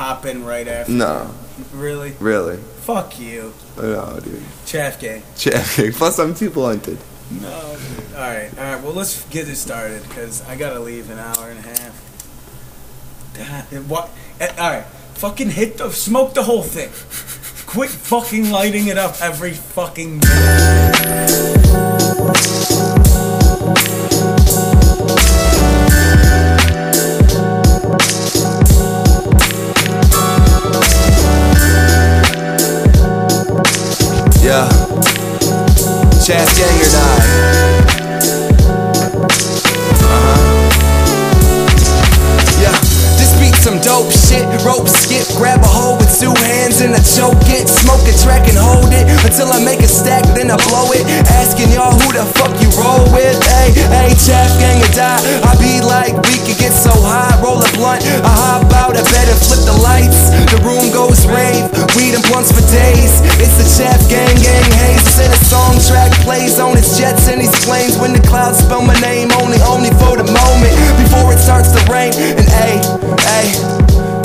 hop right after. No, Really? really. Fuck you. No, dude. Chaff gang. Check. Fast I'm too blunted. No. Alright, alright. Well, let's get it started because I gotta leave in an hour and a half. God, what? Eh, alright. Fucking hit the. Smoke the whole thing. Quit fucking lighting it up every fucking Yeah. Chaff gang or die. Uh-huh. Yeah. This beat some dope shit. Rope skip, grab a hold with two hands and I choke it. Smoke a track and hold it until I make a stack, then I blow it. Asking y'all who the fuck you roll with. Hey, hey, chaff gang or die. I be like, we could get so high, roll a blunt. I hop The room goes rave, weed and blunts for days. It's the chaff gang, gang haze. And a song track plays on his jets and his planes. When the clouds spell my name, only, only for the moment. Before it starts to rain. And hey, hey,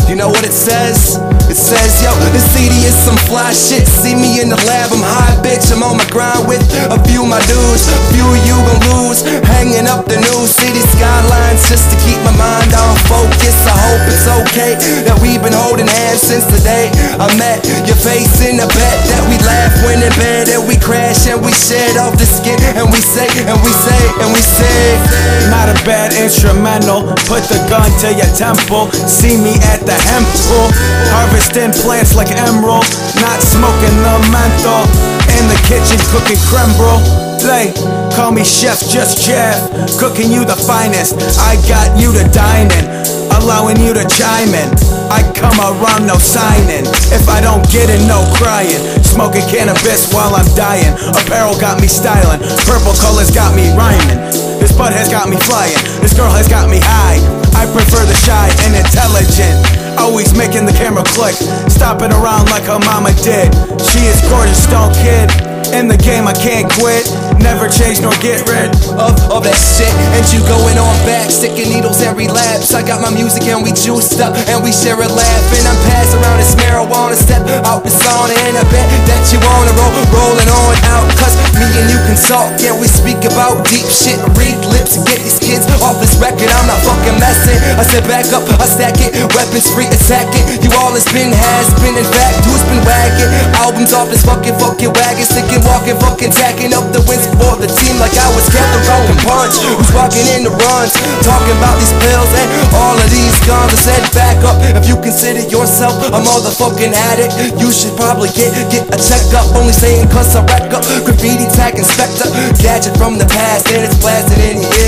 you know what it says? It says, yo, this CD is some fly shit. See me in the lab, I'm high, bitch. I'm on my grind with a few my dudes. A Few you gon' lose. Hanging up the new city skylines just to keep my mind on focus. I hope it's okay that we've been holding hands since the day I met your face in the bed. That we laugh when in bed and we crash and we shed off the skin and we say and we say and we say. Not a bad instrumental. Put the gun to your temple. See me at the hemp pool. Harvesting plants like emerald. Not smoking the menthol. In the kitchen cooking creme Call me chef, just Jeff. Cooking you the finest. I got you to dine in. Allowing you to chime in. I come around, no signing. If I don't get it, no crying. Smoking cannabis while I'm dying. Apparel got me styling. Purple colors got me rhyming. This bud has got me flying. This girl has got me high. I prefer the shy and intelligent. Always making the camera click. Stopping around like her mama did. She is gorgeous, stone kid. In the game, I can't quit. Never change nor get rid of, all that shit. And you going on back, sticking needles and relapse I got my music and we juiced up and we share a laugh. And I'm passing around this marijuana, step. Out the sauna And I bet that you wanna roll, rolling on out Cause me and you can talk. And we speak about deep shit. Read lips get these kids off this record. I'm not fucking messing I said back up, I stack it, weapons free attacking You all has been, has been, in fact, who's been wagging. Albums off this fucking fucking wagon. Sticking, walking, fucking tacking up the wins for the team like I was Captain Broken Punch Who's walking in the runs. Talking about these pills and all of these guns. I said back up If you consider yourself a motherfucking addict You should probably get get a checkup. Only saying cause I rack up. Graffiti tag inspector. Gadget from the past and it's blasted in your ears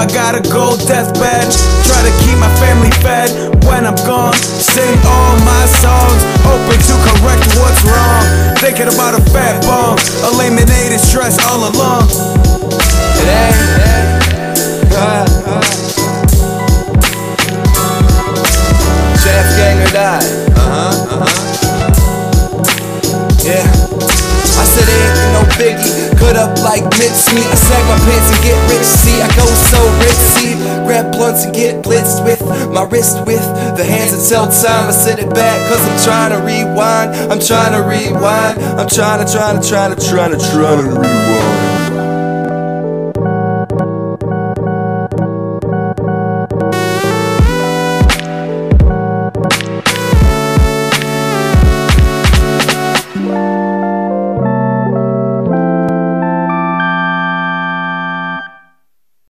I got a gold deathbed. Try to keep my family fed when I'm gone. Sing all my songs, hoping to correct what's wrong. Thinking about a fat bong, eliminated stress all along. Today, uh, uh. Chaff gang or die. Uh huh, uh huh. Yeah. I said it ain't no biggie. Up like mincemeat. I sag my pants and get rich. See, I go so rich. See, grab blunts and get blitzed with my wrist with the hands that tell time. I set it back cause I'm trying to rewind. I'm trying to rewind. I'm trying to, trying to, trying to, trying to, trying to rewind.